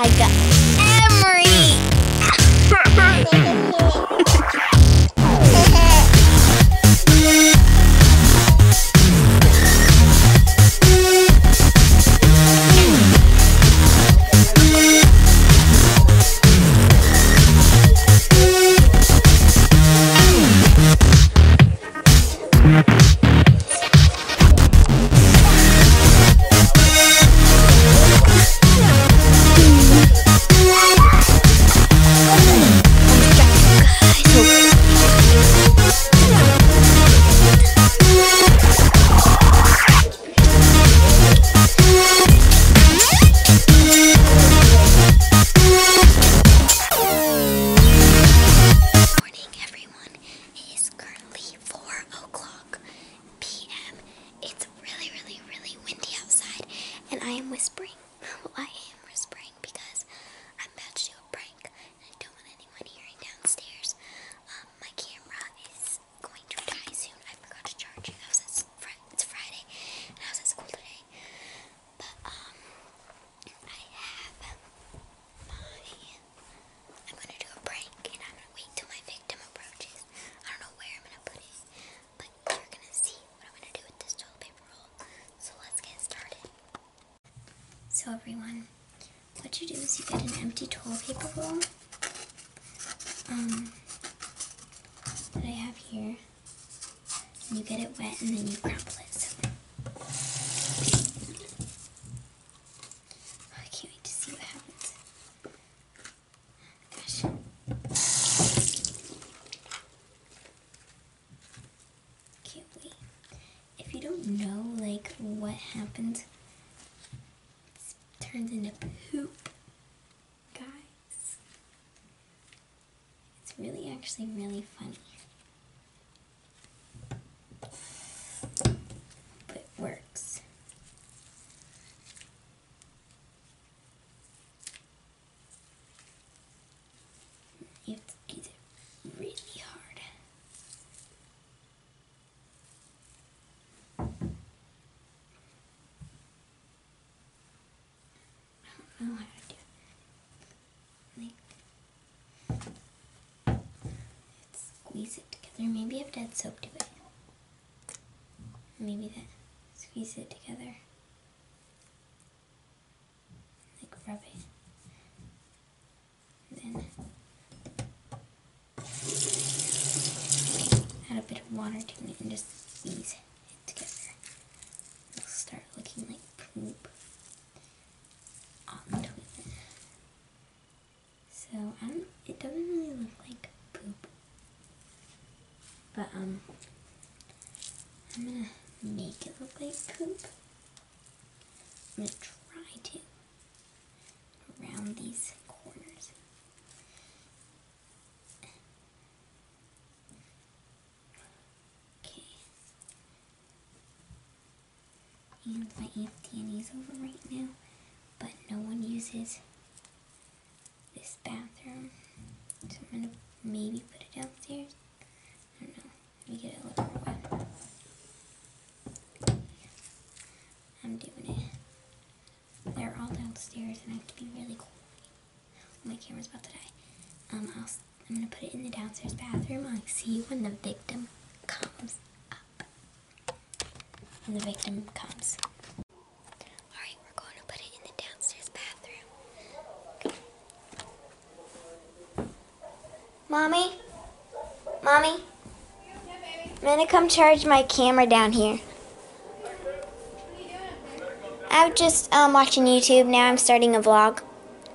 I got Everyone, what you do is you get an empty toilet paper roll. Um that I have here. And you get it wet and then you crumple it. So I can't wait to see what happens. Gosh. Can't wait. If you don't know, like, what happens, it turns into poop, guys. It's really, actually, really funny. But it works. You have to it really hard. I don't know how to do it. Like, let's together. Maybe I have to add soap to it. Maybe that. Squeeze it together. Like rub it. Then add a bit of water to it and just squeeze it together. It'll start looking like poop on the toilet. So I don't, it doesn't really look like poop. But um I'm gonna make it look like poop. I'm gonna try to around these corners. Okay. And my Aunt Danny's over right now, but no one uses this bathroom. So I'm gonna maybe put it downstairs. I don't know. Me get it a little more wet. I'm doing it. They're all downstairs and I have to be really cool. My camera's about to die. Um, I'll, I'm gonna put it in the downstairs bathroom. I'll see when the victim comes up. When the victim comes. Alright, we're going to put it in the downstairs bathroom. Mommy? Mommy? I'm gonna come charge my camera down here. I'm just um, watching YouTube. Now I'm starting a vlog.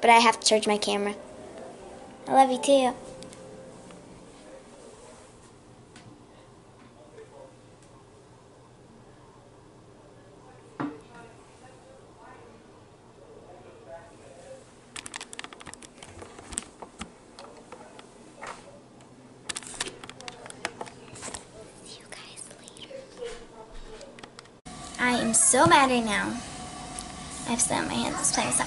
But I have to charge my camera. I love you too. See you guys later. I am so mad right now. I have slammed my play this up.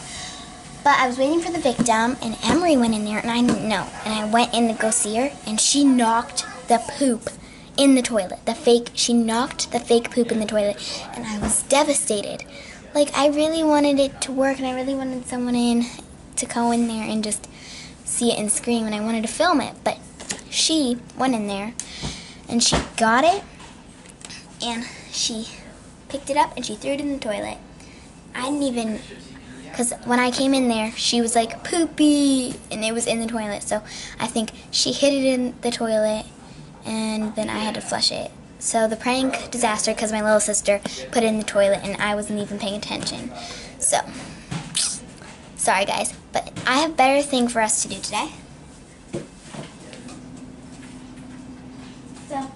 But I was waiting for the victim, and Emery went in there, and I didn't know. And I went in to go see her, and she knocked the poop in the toilet. The fake, she knocked the fake poop in the toilet, and I was devastated. Like, I really wanted it to work, and I really wanted someone in to go in there and just see it and scream, and I wanted to film it. But she went in there and she got it and she picked it up and she threw it in the toilet. I didn't even, because when I came in there, she was like, poopy, and it was in the toilet. So I think she hid it in the toilet and then I had to flush it. So the prank disaster because my little sister put it in the toilet and I wasn't even paying attention. So, sorry guys, but I have better thing for us to do today. So,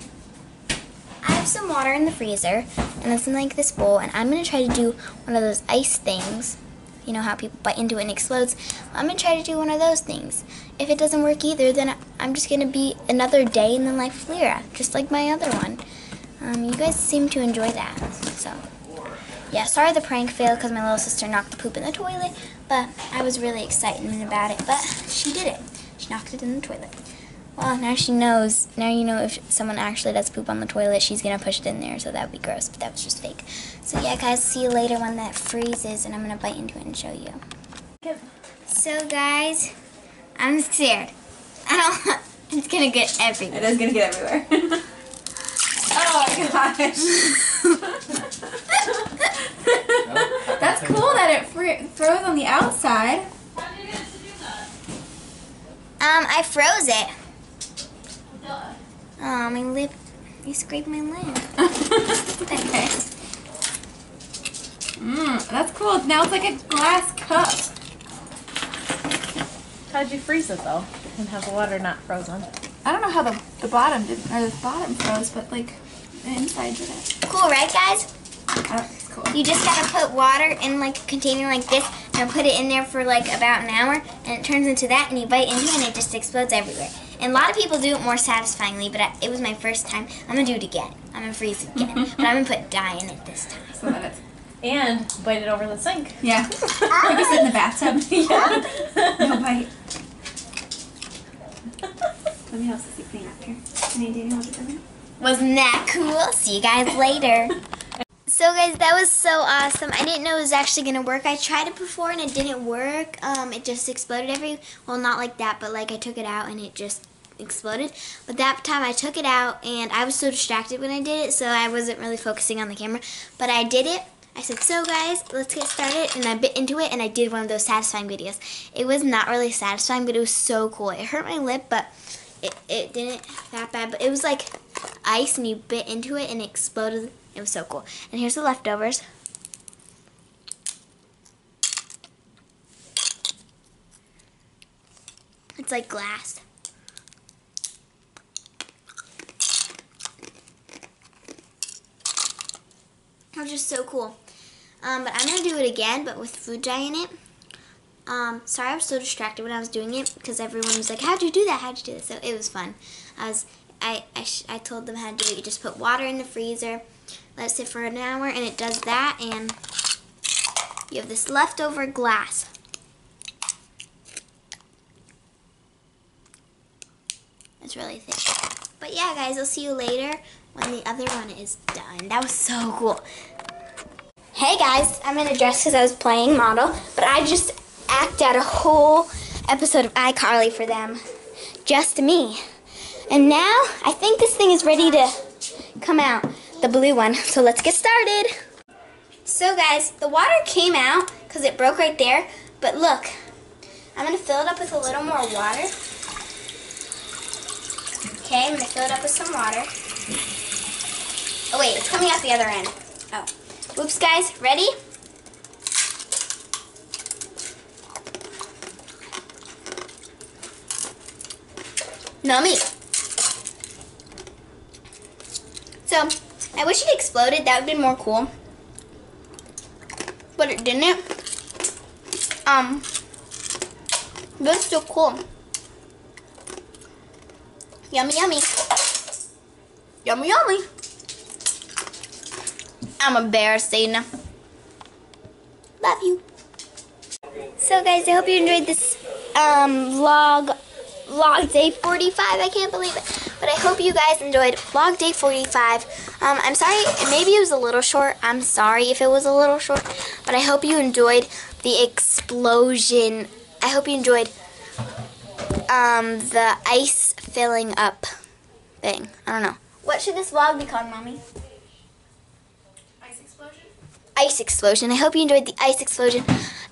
I have some water in the freezer and it's in like this bowl and I'm going to try to do one of those ice things. You know how people bite into it and explodes? I'm going to try to do one of those things. If it doesn't work either, then I'm just going to be another day in the life of Lyra, just like my other one. Um, you guys seem to enjoy that, so. Yeah, sorry the prank failed because my little sister knocked the poop in the toilet, but I was really excited about it, but she did it. She knocked it in the toilet. Well, now she knows. Now you know if someone actually does poop on the toilet, she's going to push it in there, so that would be gross, but that was just fake. So yeah, guys, see you later when that freezes, and I'm going to bite into it and show you. So, guys, I'm scared. I don't It's going to get everywhere. It is going to get everywhere. oh my gosh. That's cool that it fr throws on the outside. Um, I froze it. Oh, my lip. You scraped my lip. okay. Mmm, that's cool. Now it's like a glass cup. How did you freeze it though? And have the water not frozen? I don't know how the, the bottom didn't, or the bottom froze, but like the inside did it. Cool, right, guys? Oh, it's cool. You just gotta put water in like a container like this and put it in there for like about an hour and it turns into that and you bite into it and it just explodes everywhere. And a lot of people do it more satisfyingly, but I, it was my first time. I'm gonna do it again. I'm gonna freeze it again. but I'm gonna put dye in it this time. So that it's, And bite it over the sink. yeah. like you said in the bathtub. yeah. no bite. Let me also see clean up here. Can you do any of it? Wasn't that cool? See you guys later. So guys, that was so awesome. I didn't know it was actually going to work. I tried it before and it didn't work. Um, it just exploded every, well not like that, but like I took it out and it just exploded. But that time I took it out and I was so distracted when I did it, so I wasn't really focusing on the camera. But I did it. I said, so guys, let's get started. And I bit into it and I did one of those satisfying videos. It was not really satisfying, but it was so cool. It hurt my lip, but it, it didn't that bad. But it was like ice and you bit into it and it exploded. It was so cool. And here's the leftovers. It's like glass. That was just so cool. Um, but I'm going to do it again, but with food dye in it. Um, sorry I was so distracted when I was doing it because everyone was like, how'd you do that? How'd you do that? So it was fun. I was, I, I, I told them how to do it. You just put water in the freezer, let it sit for an hour, and it does that, and you have this leftover glass. It's really thick. But yeah, guys, I'll see you later when the other one is done. That was so cool. Hey guys, I'm in a dress because I was playing model, but I just act out a whole episode of iCarly for them. Just me. And now, I think this thing is ready to come out, the blue one. So let's get started. So guys, the water came out because it broke right there. But look, I'm going to fill it up with a little more water. Okay, I'm going to fill it up with some water. Oh wait, it's coming out the other end. Whoops, guys. Ready? Nummy. So, I wish it exploded. That would been more cool. But it didn't. Um, but it's still cool. Yummy, yummy. Yummy, yummy. I'm embarrassing. Love you. So guys, I hope you enjoyed this um, vlog, vlog day 45. I can't believe it. But I hope you guys enjoyed vlog day 45. Um, I'm sorry, maybe it was a little short. I'm sorry if it was a little short. But I hope you enjoyed the explosion I hope you enjoyed um, the ice filling up thing. I don't know. What should this vlog be called, Mommy? Ice explosion. I hope you enjoyed the ice explosion.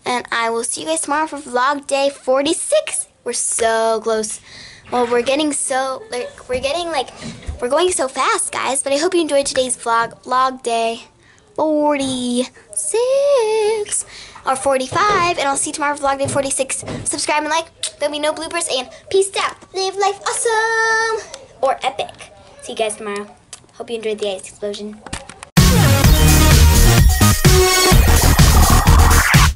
And I will see you guys tomorrow for vlog day 46. We're so close. Well, we're getting so, like, we're getting, like, we're going so fast, guys. But I hope you enjoyed today's vlog. Vlog day 46 or 45. And I'll see you tomorrow for vlog day 46. Subscribe and like. There'll be no bloopers. And peace out. Live life awesome. Or epic. See you guys tomorrow. Hope you enjoyed the ice explosion.